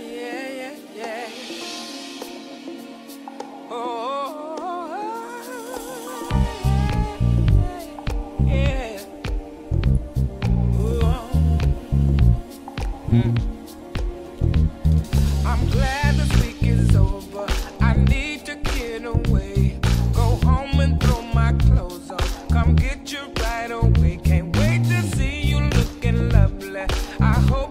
yeah, yeah, yeah. Oh, yeah. I'm glad this week is over. I need to get away. Go home and throw my clothes on. Come get you right away. Can't wait to see you looking lovely. I hope.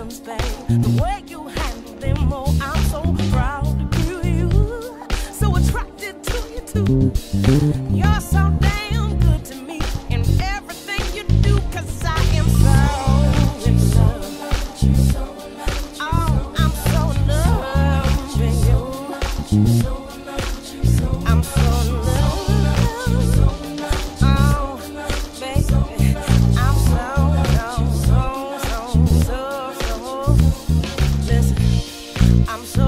mannerisms, babe. The way you handle them, oh, I'm so proud of you. So attracted to you, too. You're so damn good to me in everything you do, cause I am so in love.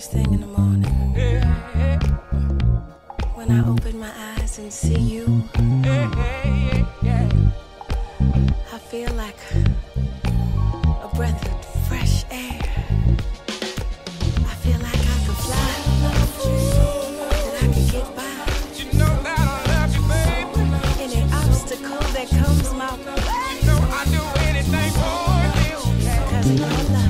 First thing in the morning, when I open my eyes and see you. I feel like a breath of fresh air. I feel like I could fly, that I could get by You know that I love you, any obstacle that comes my way. Know I'd do anything for you. Cause your love.